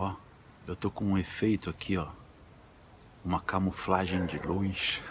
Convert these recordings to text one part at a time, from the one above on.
Ó, eu tô com um efeito aqui, ó. Uma camuflagem de luz.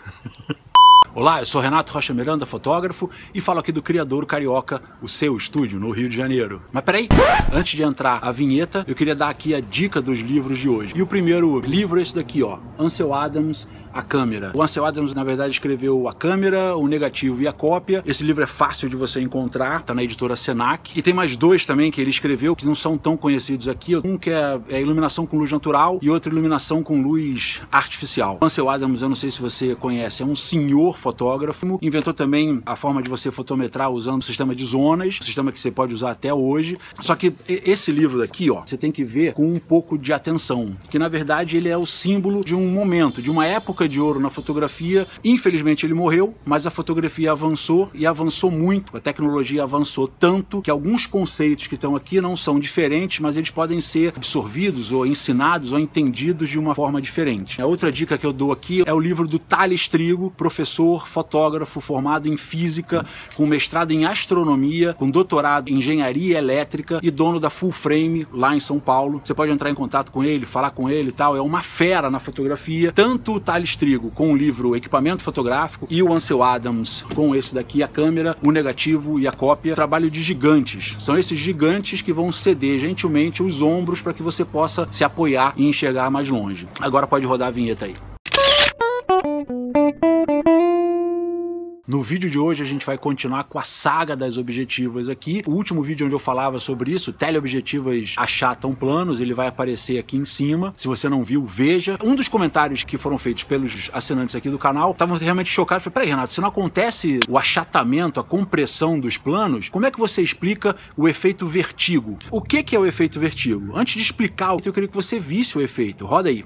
Olá, eu sou Renato Rocha Miranda, fotógrafo, e falo aqui do Criador Carioca, o seu estúdio no Rio de Janeiro. Mas peraí, antes de entrar a vinheta, eu queria dar aqui a dica dos livros de hoje. E o primeiro livro é esse daqui, ó, Ansel Adams, a câmera. O Ansel Adams, na verdade, escreveu a câmera, o negativo e a cópia. Esse livro é fácil de você encontrar, tá na editora Senac. E tem mais dois também que ele escreveu que não são tão conhecidos aqui. Um que é, é iluminação com luz natural e outro iluminação com luz artificial. Ansel Adams, eu não sei se você conhece, é um senhor fotógrafo. Inventou também a forma de você fotometrar usando o sistema de zonas, um sistema que você pode usar até hoje. Só que esse livro daqui, ó, você tem que ver com um pouco de atenção, que na verdade ele é o símbolo de um momento, de uma época de ouro na fotografia. Infelizmente ele morreu, mas a fotografia avançou e avançou muito. A tecnologia avançou tanto que alguns conceitos que estão aqui não são diferentes, mas eles podem ser absorvidos ou ensinados ou entendidos de uma forma diferente. A outra dica que eu dou aqui é o livro do Thales Trigo, professor, fotógrafo formado em física, com mestrado em astronomia, com doutorado em engenharia elétrica e dono da Full Frame lá em São Paulo. Você pode entrar em contato com ele, falar com ele e tal. É uma fera na fotografia. Tanto o Thales Trigo com o livro Equipamento Fotográfico e o Ansel Adams com esse daqui, a câmera, o negativo e a cópia. Trabalho de gigantes. São esses gigantes que vão ceder gentilmente os ombros para que você possa se apoiar e enxergar mais longe. Agora pode rodar a vinheta aí. No vídeo de hoje a gente vai continuar com a saga das objetivas aqui. O último vídeo onde eu falava sobre isso, teleobjetivas achatam planos, ele vai aparecer aqui em cima. Se você não viu, veja. Um dos comentários que foram feitos pelos assinantes aqui do canal estavam realmente chocados. Falei, peraí, Renato, se não acontece o achatamento, a compressão dos planos, como é que você explica o efeito vertigo? O que, que é o efeito vertigo? Antes de explicar, eu queria que você visse o efeito. Roda aí.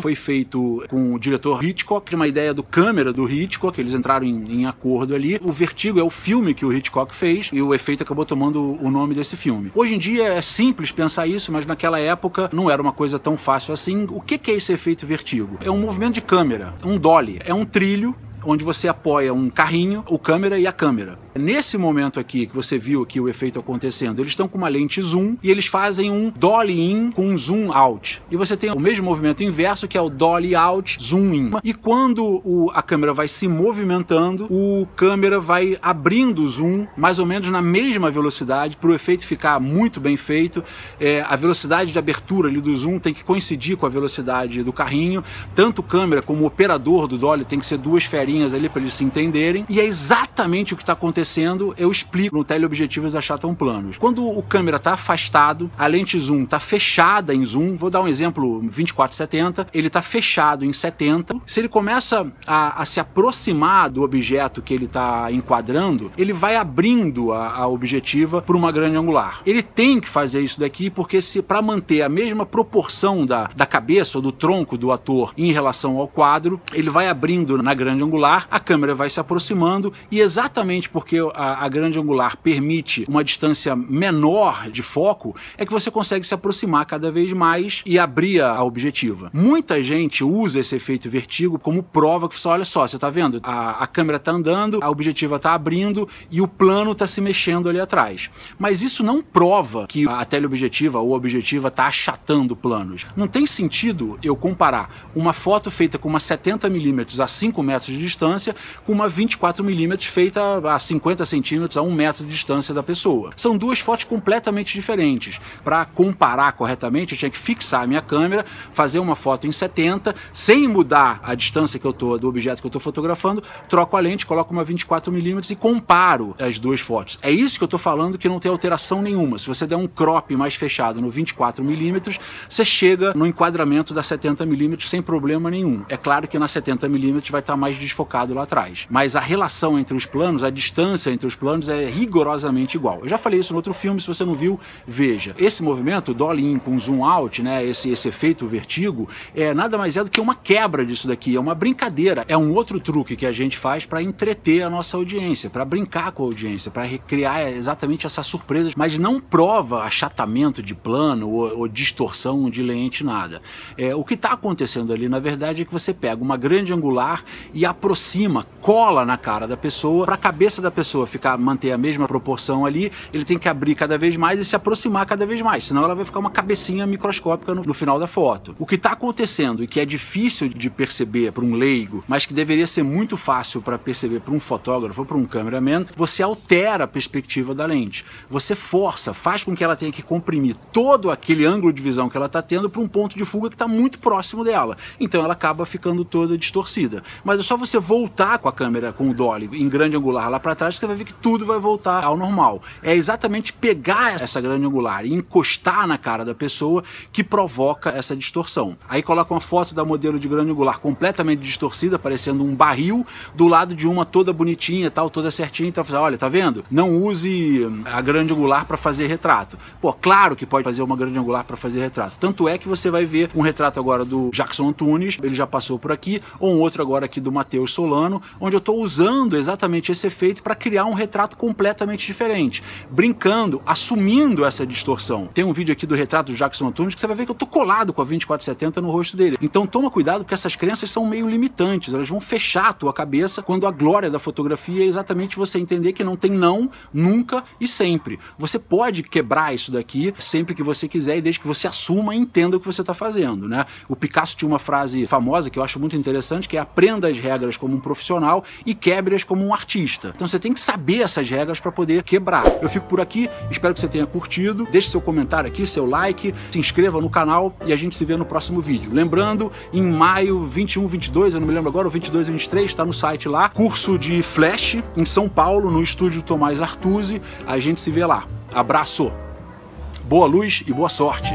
Isso foi feito com o diretor Hitchcock, uma ideia do câmera do Hitchcock, eles entraram em, em, acordo ali. O Vertigo é o filme que o Hitchcock fez e o efeito acabou tomando o nome desse filme. Hoje em dia é simples pensar isso, mas naquela época não era uma coisa tão fácil assim. O que é esse efeito vertigo? É um movimento de câmera, um dolly, é um trilho onde você apoia um carrinho, o câmera e a câmera. Nesse momento aqui que você viu aqui o efeito acontecendo, eles estão com uma lente zoom e eles fazem um dolly in com um zoom out. E você tem o mesmo movimento inverso que é o dolly out, zoom in. E quando o, a câmera vai se movimentando, o câmera vai abrindo o zoom mais ou menos na mesma velocidade para o efeito ficar muito bem feito. É, a velocidade de abertura ali do zoom tem que coincidir com a velocidade do carrinho. Tanto câmera como o operador do dolly tem que ser duas ferinhas ali para eles se entenderem. E é exatamente o que está acontecendo acontecendo, eu explico no teleobjetivos achatam planos. Quando o câmera está afastado, a lente zoom está fechada em zoom, vou dar um exemplo 2470, ele está fechado em 70. Se ele começa a, a, se aproximar do objeto que ele está enquadrando, ele vai abrindo a, a objetiva para uma grande angular. Ele tem que fazer isso daqui porque se para manter a mesma proporção da, da cabeça ou do tronco do ator em relação ao quadro, ele vai abrindo na grande angular, a câmera vai se aproximando e exatamente porque porque a, a, grande angular permite uma distância menor de foco, é que você consegue se aproximar cada vez mais e abrir a, objetiva. Muita gente usa esse efeito vertigo como prova que olha só, você está vendo? A, a câmera está andando, a objetiva está abrindo e o plano está se mexendo ali atrás. Mas isso não prova que a teleobjetiva ou a objetiva está achatando planos. Não tem sentido eu comparar uma foto feita com uma 70mm a 5 metros de distância com uma 24mm feita a 50 50 centímetros a um metro de distância da pessoa. São duas fotos completamente diferentes. Para comparar corretamente, eu tinha que fixar a minha câmera, fazer uma foto em 70, sem mudar a distância que eu tô do objeto que eu estou fotografando, troco a lente, coloco uma 24 milímetros e comparo as duas fotos. É isso que eu estou falando que não tem alteração nenhuma. Se você der um crop mais fechado no 24 milímetros, você chega no enquadramento da 70 milímetros sem problema nenhum. É claro que na 70 milímetros vai estar mais desfocado lá atrás, mas a relação entre os planos, a distância distância entre os planos é rigorosamente igual. Eu já falei isso no outro filme, se você não viu, veja. Esse movimento, dolly in com zoom out, né, esse, esse efeito vertigo, é nada mais é do que uma quebra disso daqui, é uma brincadeira, é um outro truque que a gente faz para entreter a nossa audiência, para brincar com a audiência, para recriar exatamente essas surpresas, mas não prova achatamento de plano ou, ou distorção de lente, nada. É, o que está acontecendo ali, na verdade, é que você pega uma grande angular e aproxima, cola na cara da pessoa, para a cabeça da pessoa ficar manter a mesma proporção ali, ele tem que abrir cada vez mais e se aproximar cada vez mais, senão ela vai ficar uma cabecinha microscópica no, no final da foto. O que está acontecendo e que é difícil de perceber para um leigo, mas que deveria ser muito fácil para perceber para um fotógrafo ou para um cameraman, você altera a perspectiva da lente. Você força, faz com que ela tenha que comprimir todo aquele ângulo de visão que ela está tendo para um ponto de fuga que está muito próximo dela. Então ela acaba ficando toda distorcida. Mas é só você voltar com a câmera, com o dolly, em grande angular lá para trás, você vai ver que tudo vai voltar ao normal. É exatamente pegar essa grande angular e encostar na cara da pessoa que provoca essa distorção. Aí coloca uma foto da modelo de grande angular completamente distorcida, parecendo um barril, do lado de uma toda bonitinha, tal, toda certinha. Então, olha, tá vendo? Não use a grande angular para fazer retrato. Pô, claro que pode fazer uma grande angular para fazer retrato. Tanto é que você vai ver um retrato agora do Jackson Antunes, ele já passou por aqui, ou um outro agora aqui do Matheus Solano, onde eu estou usando exatamente esse efeito para criar um retrato completamente diferente, brincando, assumindo essa distorção. Tem um vídeo aqui do retrato do Jackson Antunes que você vai ver que eu tô colado com a 2470 no rosto dele. Então toma cuidado porque essas crenças são meio limitantes, elas vão fechar a tua cabeça quando a glória da fotografia é exatamente você entender que não tem não, nunca e sempre. Você pode quebrar isso daqui sempre que você quiser e desde que você assuma e entenda o que você está fazendo, né? O Picasso tinha uma frase famosa que eu acho muito interessante, que é aprenda as regras como um profissional e quebre-as como um artista. Então você tem que saber essas regras para poder quebrar. Eu fico por aqui, espero que você tenha curtido. Deixe seu comentário aqui, seu like, se inscreva no canal e a gente se vê no próximo vídeo. Lembrando, em maio 21, 22, eu não me lembro agora, o 22 e 23, está no site lá, curso de Flash em São Paulo, no estúdio Tomás Artuzzi. A gente se vê lá. Abraço! Boa luz e boa sorte!